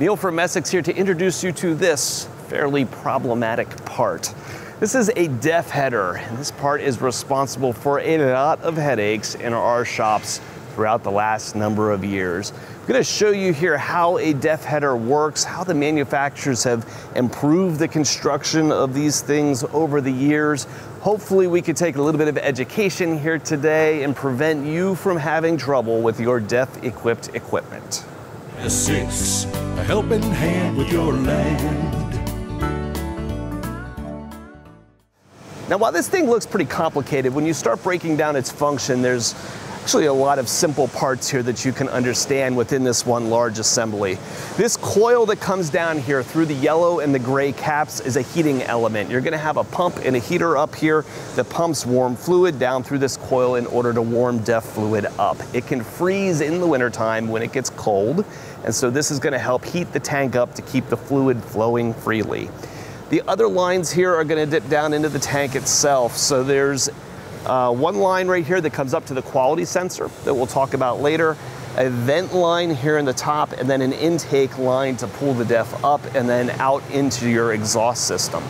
Neil from Messick's here to introduce you to this fairly problematic part. This is a DEF header, and this part is responsible for a lot of headaches in our shops throughout the last number of years. I'm going to show you here how a DEF header works, how the manufacturers have improved the construction of these things over the years. Hopefully we could take a little bit of education here today and prevent you from having trouble with your DEF equipped equipment. A helping hand with your land. Now, while this thing looks pretty complicated, when you start breaking down its function, there's actually a lot of simple parts here that you can understand within this one large assembly. This coil that comes down here through the yellow and the gray caps is a heating element. You're gonna have a pump and a heater up here that pumps warm fluid down through this coil in order to warm DEF fluid up. It can freeze in the wintertime when it gets cold, and so this is gonna help heat the tank up to keep the fluid flowing freely. The other lines here are gonna dip down into the tank itself. So there's uh, one line right here that comes up to the quality sensor that we'll talk about later, a vent line here in the top, and then an intake line to pull the DEF up and then out into your exhaust system.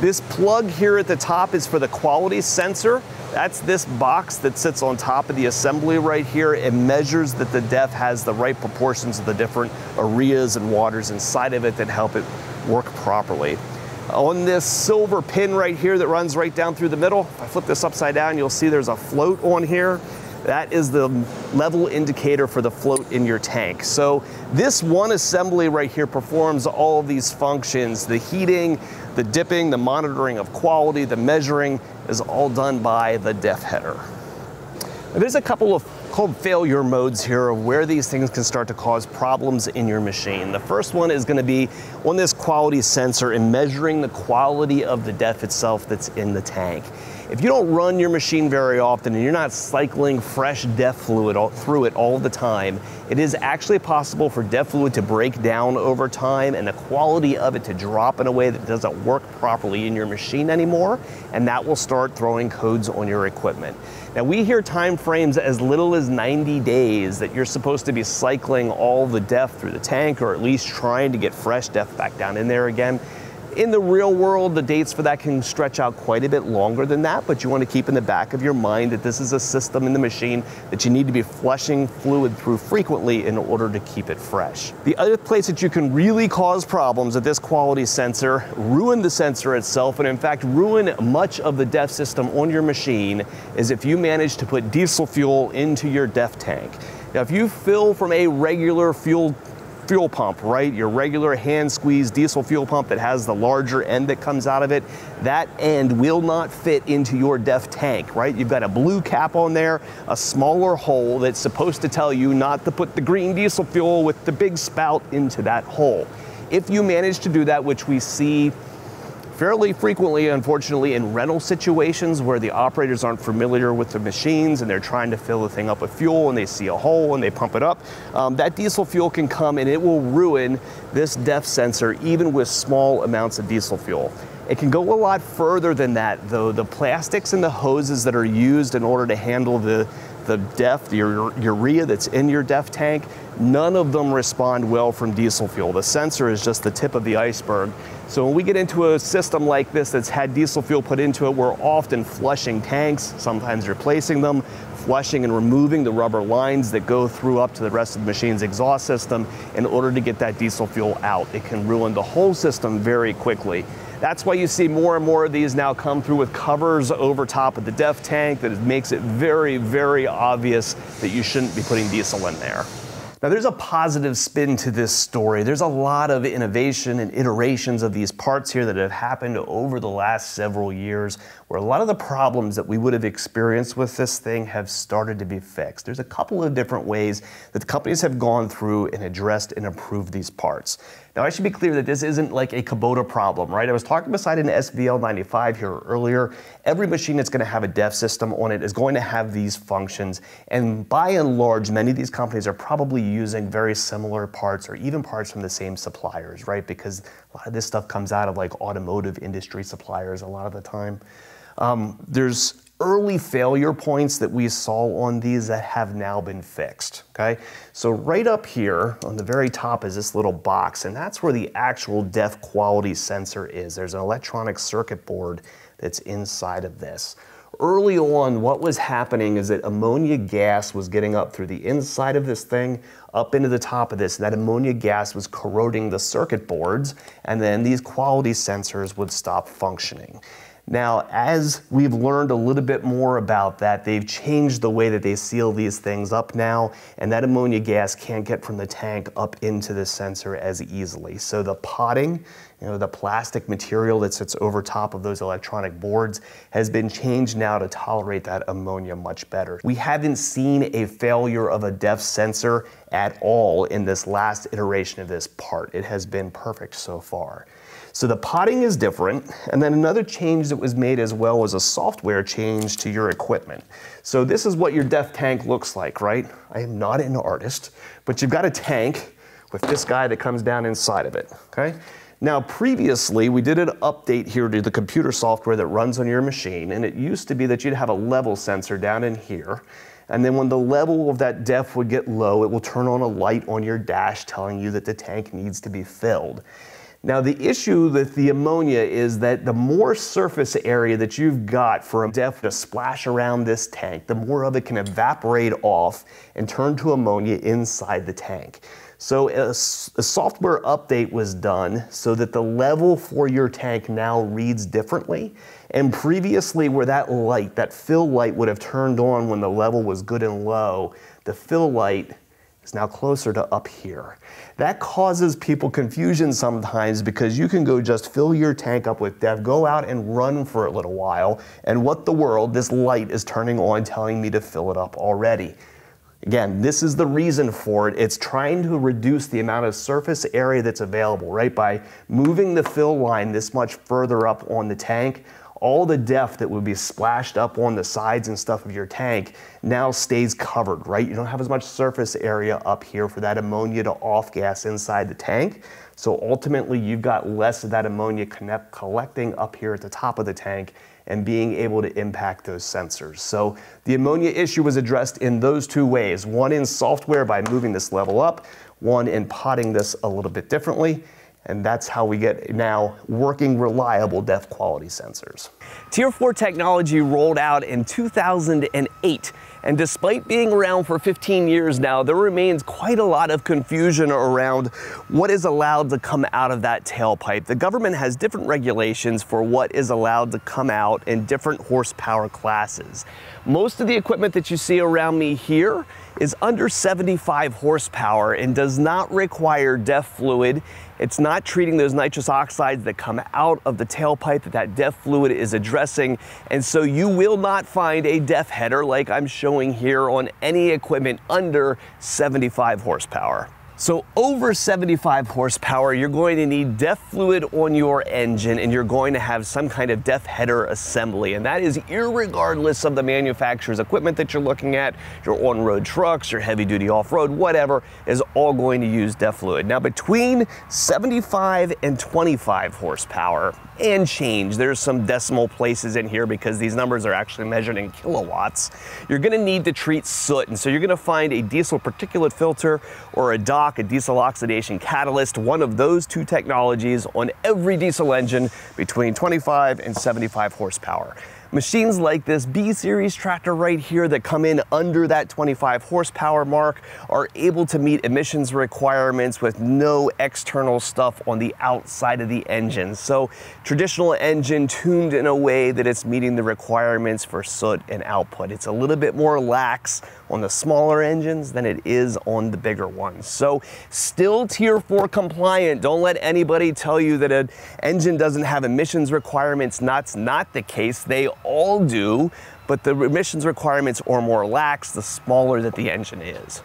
This plug here at the top is for the quality sensor. That's this box that sits on top of the assembly right here. It measures that the DEF has the right proportions of the different areas and waters inside of it that help it work properly. On this silver pin right here that runs right down through the middle, if I flip this upside down, you'll see there's a float on here. That is the level indicator for the float in your tank. So this one assembly right here performs all of these functions. The heating, the dipping, the monitoring of quality, the measuring is all done by the DEF header. There's a couple of called failure modes here of where these things can start to cause problems in your machine. The first one is going to be on this quality sensor and measuring the quality of the DEF itself that's in the tank. If you don't run your machine very often and you're not cycling fresh DEF fluid all, through it all the time, it is actually possible for DEF fluid to break down over time and the quality of it to drop in a way that doesn't work properly in your machine anymore, and that will start throwing codes on your equipment. Now we hear time frames as little as 90 days that you're supposed to be cycling all the DEF through the tank or at least trying to get fresh DEF back down in there again. In the real world, the dates for that can stretch out quite a bit longer than that, but you want to keep in the back of your mind that this is a system in the machine that you need to be flushing fluid through frequently in order to keep it fresh. The other place that you can really cause problems with this quality sensor, ruin the sensor itself, and in fact ruin much of the DEF system on your machine, is if you manage to put diesel fuel into your DEF tank. Now, if you fill from a regular fuel fuel pump, right? Your regular hand squeeze diesel fuel pump that has the larger end that comes out of it, that end will not fit into your DEF tank, right? You've got a blue cap on there, a smaller hole that's supposed to tell you not to put the green diesel fuel with the big spout into that hole. If you manage to do that, which we see fairly frequently, unfortunately, in rental situations where the operators aren't familiar with the machines and they're trying to fill the thing up with fuel and they see a hole and they pump it up. Um, that diesel fuel can come and it will ruin this DEF sensor even with small amounts of diesel fuel. It can go a lot further than that, though. The plastics and the hoses that are used in order to handle the the DEF, the urea that's in your DEF tank, none of them respond well from diesel fuel. The sensor is just the tip of the iceberg. So when we get into a system like this that's had diesel fuel put into it, we're often flushing tanks, sometimes replacing them, flushing and removing the rubber lines that go through up to the rest of the machine's exhaust system in order to get that diesel fuel out. It can ruin the whole system very quickly. That's why you see more and more of these now come through with covers over top of the DEF tank that makes it very, very obvious that you shouldn't be putting diesel in there. Now, there's a positive spin to this story. There's a lot of innovation and iterations of these parts here that have happened over the last several years, where a lot of the problems that we would have experienced with this thing have started to be fixed. There's a couple of different ways that the companies have gone through and addressed and improved these parts. Now, I should be clear that this isn't like a Kubota problem, right? I was talking beside an SVL95 here earlier. Every machine that's going to have a DEF system on it is going to have these functions. And by and large, many of these companies are probably using very similar parts or even parts from the same suppliers, right? Because a lot of this stuff comes out of like automotive industry suppliers a lot of the time. Um, there's early failure points that we saw on these that have now been fixed, okay? So right up here on the very top is this little box, and that's where the actual DEF quality sensor is. There's an electronic circuit board that's inside of this. Early on, what was happening is that ammonia gas was getting up through the inside of this thing, up into the top of this. And that ammonia gas was corroding the circuit boards, and then these quality sensors would stop functioning. Now, as we've learned a little bit more about that, they've changed the way that they seal these things up now, and that ammonia gas can't get from the tank up into the sensor as easily. So the potting, you know, the plastic material that sits over top of those electronic boards has been changed now to tolerate that ammonia much better. We haven't seen a failure of a DEF sensor at all in this last iteration of this part. It has been perfect so far. So the potting is different. And then another change that was made as well was a software change to your equipment. So this is what your DEF tank looks like, right? I am not an artist, but you've got a tank with this guy that comes down inside of it, okay? Now, previously, we did an update here to the computer software that runs on your machine, and it used to be that you'd have a level sensor down in here, and then when the level of that DEF would get low, it will turn on a light on your dash telling you that the tank needs to be filled. Now, the issue with the ammonia is that the more surface area that you've got for a DEF to splash around this tank, the more of it can evaporate off and turn to ammonia inside the tank. So a, a, software update was done so that the level for your tank now reads differently. And previously where that light, that fill light would have turned on when the level was good and low, the fill light is now closer to up here. That causes people confusion sometimes because you can go just fill your tank up with DEF, go out and run for a little while, and what the world, this light is turning on telling me to fill it up already. Again, this is the reason for it. It's trying to reduce the amount of surface area that's available, right? By moving the fill line this much further up on the tank, all the DEF that would be splashed up on the sides and stuff of your tank now stays covered, right? You don't have as much surface area up here for that ammonia to off gas inside the tank. So ultimately, you've got less of that ammonia connect, collecting up here at the top of the tank and being able to impact those sensors. So the ammonia issue was addressed in those two ways. One in software by moving this level up, one in potting this a little bit differently. And that's how we get now working reliable DEF quality sensors. Tier 4 technology rolled out in 2008. And despite being around for 15 years now, there remains quite a lot of confusion around what is allowed to come out of that tailpipe. The government has different regulations for what is allowed to come out in different horsepower classes. Most of the equipment that you see around me here is under 75 horsepower and does not require DEF fluid. It's not treating those nitrous oxides that come out of the tailpipe that that DEF fluid is addressing. And so you will not find a DEF header like I'm showing here on any equipment under 75 horsepower. So over 75 horsepower, you're going to need DEF fluid on your engine and you're going to have some kind of DEF header assembly. And that is regardless of the manufacturer's equipment that you're looking at, your on-road trucks, your heavy duty off-road, whatever, is all going to use DEF fluid. Now between 75 and 25 horsepower and change, there's some decimal places in here because these numbers are actually measured in kilowatts, you're gonna need to treat soot. And so you're gonna find a diesel particulate filter or a DOC a diesel oxidation catalyst, one of those two technologies on every diesel engine between 25 and 75 horsepower. Machines like this B-Series tractor right here that come in under that 25 horsepower mark are able to meet emissions requirements with no external stuff on the outside of the engine. So traditional engine tuned in a way that it's meeting the requirements for soot and output. It's a little bit more lax on the smaller engines than it is on the bigger ones. So still tier four compliant. Don't let anybody tell you that an engine doesn't have emissions requirements. That's not the case. They all do, but the emissions requirements are more lax the smaller that the engine is.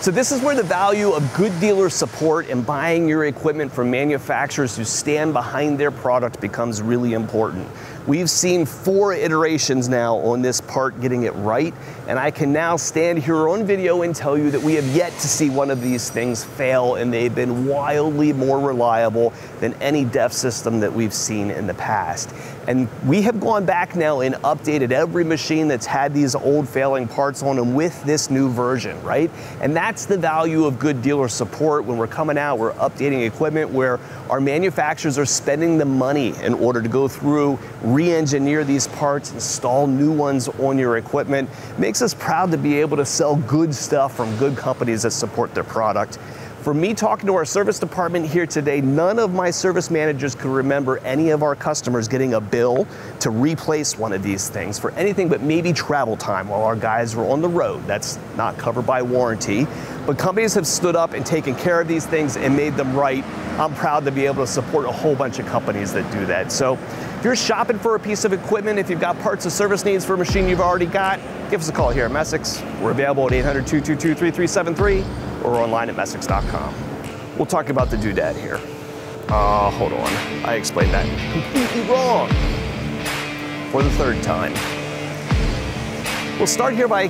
So this is where the value of good dealer support and buying your equipment from manufacturers who stand behind their product becomes really important. We've seen four iterations now on this part getting it right, and I can now stand here on video and tell you that we have yet to see one of these things fail, and they've been wildly more reliable than any DEF system that we've seen in the past. And we have gone back now and updated every machine that's had these old failing parts on them with this new version, right? And that's the value of good dealer support. When we're coming out, we're updating equipment where our manufacturers are spending the money in order to go through, re-engineer these parts, install new ones on your equipment. Makes us proud to be able to sell good stuff from good companies that support their product. For me talking to our service department here today, none of my service managers could remember any of our customers getting a bill to replace one of these things for anything but maybe travel time while our guys were on the road. That's not covered by warranty. But companies have stood up and taken care of these things and made them right. I'm proud to be able to support a whole bunch of companies that do that. So if you're shopping for a piece of equipment, if you've got parts or service needs for a machine you've already got, give us a call here at Messick's. We're available at 800 222 3373 or online at Messicks.com. We'll talk about the doodad here. Uh, hold on. I explained that completely wrong for the third time. We'll start here by